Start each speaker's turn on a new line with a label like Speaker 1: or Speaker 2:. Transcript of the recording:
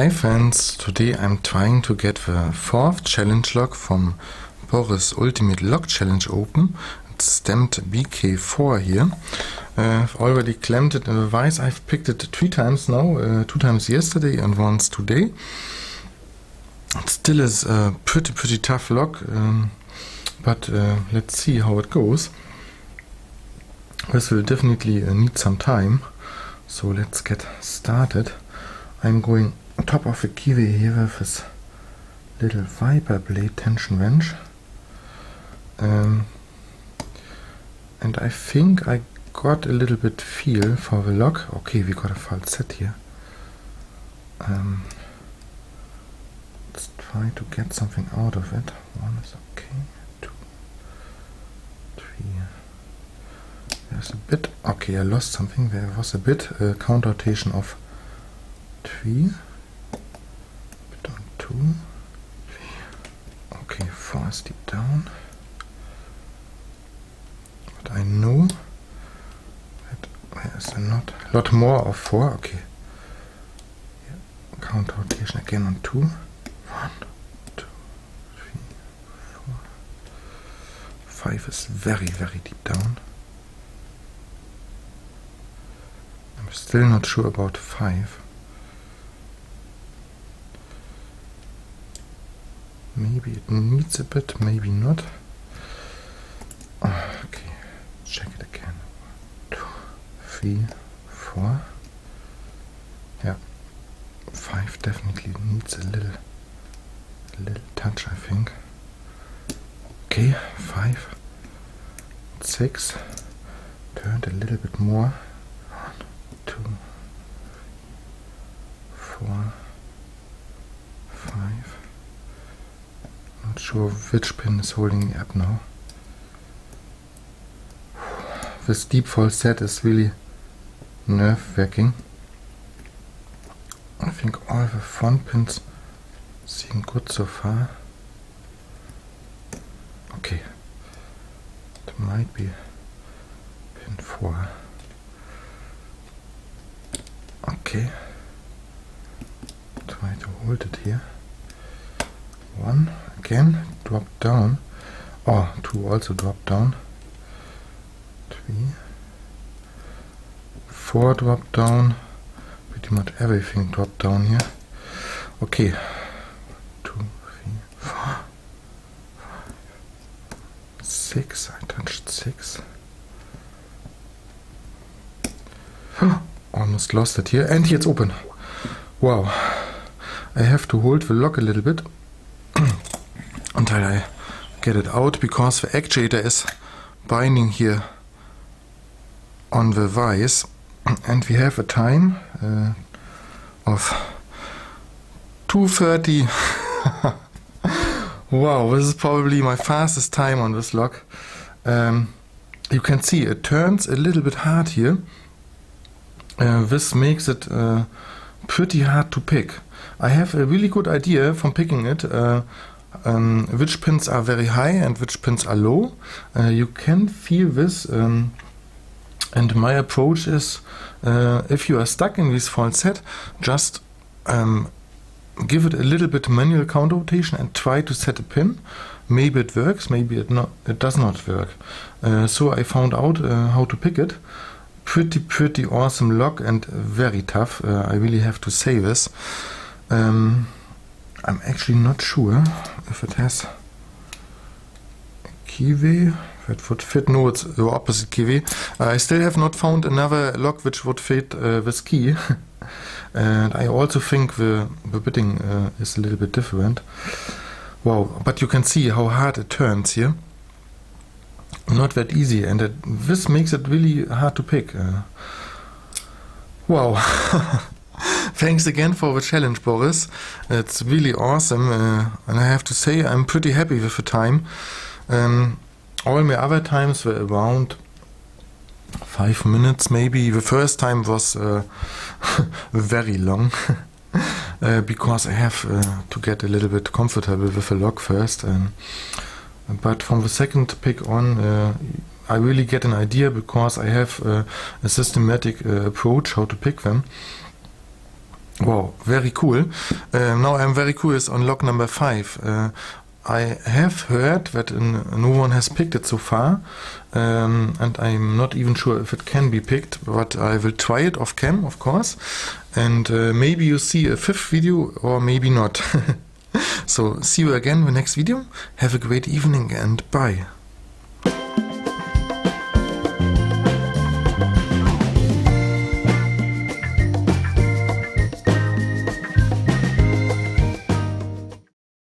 Speaker 1: Hi fans, today I'm trying to get the fourth challenge log from Boris Ultimate Lock Challenge open. It's stamped BK4 here. Uh, I've already clamped it in the vise. I've picked it three times now, uh, two times yesterday and once today. It still is a pretty pretty tough log, um, but uh, let's see how it goes. This will definitely uh, need some time, so let's get started. I'm going on top of the keyway here with this little viper blade tension wrench. Um, and I think I got a little bit feel for the lock. Okay, we got a false set here. Um, let's try to get something out of it. One is okay. Two, three. There's a bit. Okay, I lost something. There was a bit uh, counter rotation of three two. Okay, four is deep down. But I know that there's a lot, lot more of four. Okay. Yeah. Count rotation again on two. One, two, three, four. Five is very, very deep down. I'm still not sure about five. Maybe it needs a bit, maybe not. Ah, okay, check it again. Two, three, four. Yeah, five definitely needs a little, a little touch, I think. Okay, five, six. Turned a little bit more. One, two, sure which pin is holding me up now. This deep falset is really nerve wracking. I think all the front pins seem good so far. Okay, it might be pin 4. Okay, try to hold it here. One, again drop down oh two also drop down. Three. Four drop down. Pretty much everything drop down here. Okay. Two three four. Six. I touched six. Almost lost it here. And here it's open. Wow. I have to hold the lock a little bit until I get it out because the actuator is binding here on the vise and we have a time uh, of 2.30 wow this is probably my fastest time on this lock. Um, you can see it turns a little bit hard here. Uh, this makes it uh, pretty hard to pick. I have a really good idea from picking it uh, um, which pins are very high and which pins are low. Uh, you can feel this. Um, and my approach is uh, if you are stuck in this false set, just um, give it a little bit manual counter rotation and try to set a pin. Maybe it works, maybe it not. It does not work. Uh, so I found out uh, how to pick it. Pretty, pretty awesome lock and very tough. Uh, I really have to say this. Um, I'm actually not sure if it has keyway that would fit. No, it's the opposite keyway. Uh, I still have not found another lock which would fit uh, this key. and I also think the, the bitting uh, is a little bit different. Wow, but you can see how hard it turns here. Not that easy, and it, this makes it really hard to pick. Uh, wow. Thanks again for the challenge, Boris. It's really awesome, uh, and I have to say I'm pretty happy with the time. Um, all my other times were around five minutes, maybe. The first time was uh, very long. uh, because I have uh, to get a little bit comfortable with the lock first. Um, but from the second pick on, uh, I really get an idea because I have uh, a systematic approach how to pick them Wow, very cool. Uh, now I'm very curious on log number five. Uh, I have heard that no one has picked it so far, um, and I'm not even sure if it can be picked, but I will try it off cam, of course, and uh, maybe you see a fifth video or maybe not. so see you again in the next video. Have a great evening and bye.